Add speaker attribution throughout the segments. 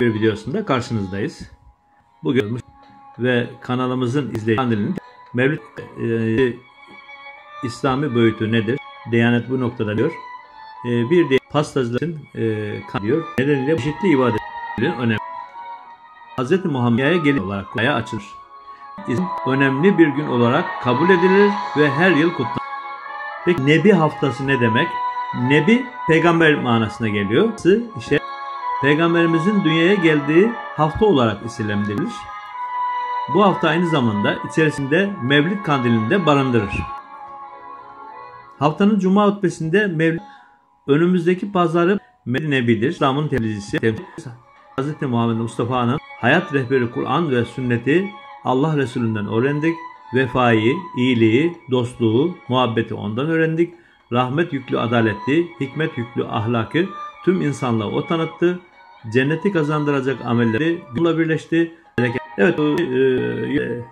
Speaker 1: bir videosunda karşınızdayız. Bugün ve kanalımızın izleyicilerinin Mevlid e, İslami boyutu nedir? Diyanet bu noktada diyor. E, bir de pastacıların e, kan diyor. Nedeniyle çeşitli ibadetlerin önemli. Hz. Muhammed'e gelin olarak kutaya açılır. İslam önemli bir gün olarak kabul edilir ve her yıl kutlanır. Peki Nebi haftası ne demek? Nebi peygamber manasına geliyor. İşte Peygamberimizin dünyaya geldiği hafta olarak isimlendirilir. Bu hafta aynı zamanda içerisinde Mevlid kandilini de barındırır. Haftanın Cuma hutbesinde Mevlid önümüzdeki pazarı Nebidir. İslam'ın temsilcisi Hz. Muhammed Mustafa'nın hayat rehberi Kur'an ve sünneti Allah Resulü'nden öğrendik. Vefayı, iyiliği, dostluğu, muhabbeti ondan öğrendik. Rahmet yüklü adaleti, hikmet yüklü ahlakı tüm insanlığa o tanıttı. Cenneti kazandıracak amelleri bununla birleşti. Evet, e, e,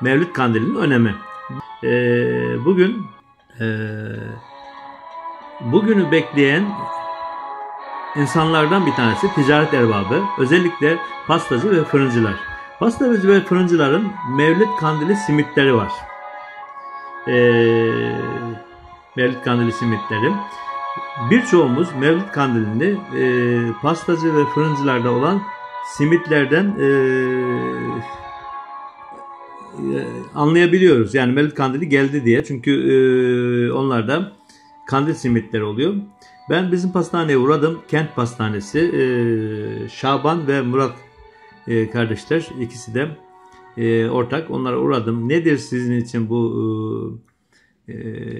Speaker 1: Mevlid Kandili'nin önemi. E, bugün e, bugünü bekleyen insanlardan bir tanesi ticaret erbabı. Özellikle pastacı ve fırıncılar. Pastacı ve fırıncıların Mevlid Kandili simitleri var. E, Mevlid Kandili simitleri. Birçoğumuz Mevlid Kandilini e, pastacı ve fırıncılarda olan simitlerden e, e, anlayabiliyoruz. Yani Mevlid Kandili geldi diye. Çünkü e, onlarda kandil simitleri oluyor. Ben bizim pastaneye uğradım. Kent Pastanesi. E, Şaban ve Murat e, kardeşler. ikisi de e, ortak. Onlara uğradım. Nedir sizin için bu e,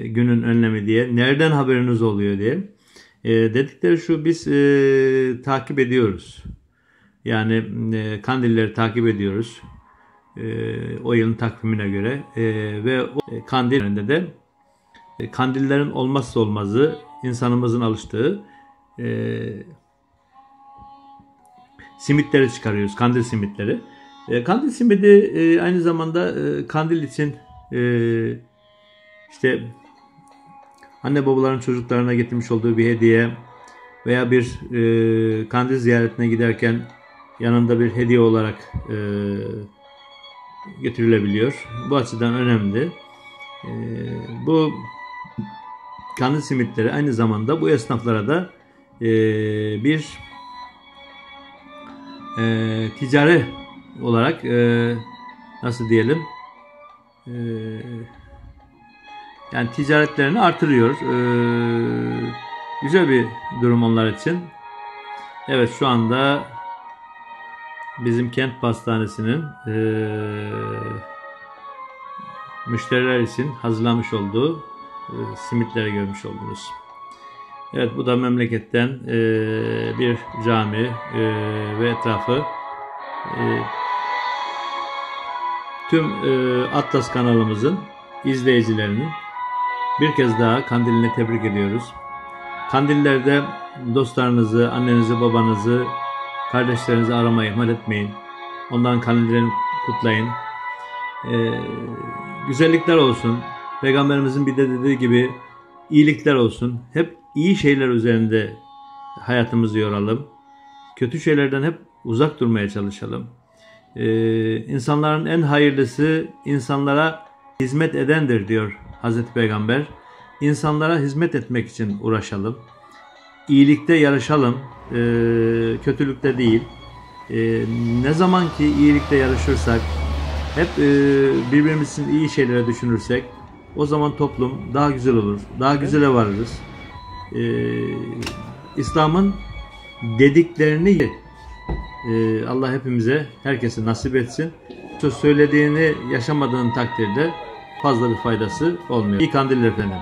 Speaker 1: günün önlemi diye. Nereden haberiniz oluyor diye. E, dedikleri şu biz e, takip ediyoruz. Yani e, kandilleri takip ediyoruz. E, o yılın takvimine göre. E, ve o e, kandillerinde de e, kandillerin olmazsa olmazı insanımızın alıştığı e, simitleri çıkarıyoruz. Kandil simitleri. E, kandil simidi e, aynı zamanda e, kandil için e, işte anne babaların çocuklarına getirmiş olduğu bir hediye veya bir e, kandil ziyaretine giderken yanında bir hediye olarak e, getirilebiliyor. Bu açıdan önemli. E, bu kandil simitleri aynı zamanda bu esnaflara da e, bir e, ticari olarak e, nasıl diyelim e, yani ticaretlerini artırıyor. Ee, güzel bir durum onlar için. Evet şu anda bizim kent pastanesinin e, müşteriler için hazırlamış olduğu e, simitleri görmüş oldunuz. Evet bu da memleketten e, bir cami e, ve etrafı e, tüm e, Atlas kanalımızın izleyicilerinin bir kez daha kandilini tebrik ediyoruz. Kandillerde dostlarınızı, annenizi, babanızı, kardeşlerinizi aramayı ihmal etmeyin. Ondan kandillerini kutlayın. Ee, güzellikler olsun. Peygamberimizin bir de dediği gibi iyilikler olsun. Hep iyi şeyler üzerinde hayatımızı yoralım. Kötü şeylerden hep uzak durmaya çalışalım. Ee, insanların en hayırlısı insanlara hizmet edendir diyor Hazreti Peygamber. İnsanlara hizmet etmek için uğraşalım. İyilikte yarışalım, e, kötülükte değil. E, ne zaman ki iyilikte yarışırsak, hep e, birbirimizin iyi şeylere düşünürsek, o zaman toplum daha güzel olur, daha güzele varırız. E, İslam'ın dediklerini e, Allah hepimize, herkese nasip etsin. Söylediğini yaşamadığın takdirde fazla bir faydası olmuyor. İyi kandiller efendim.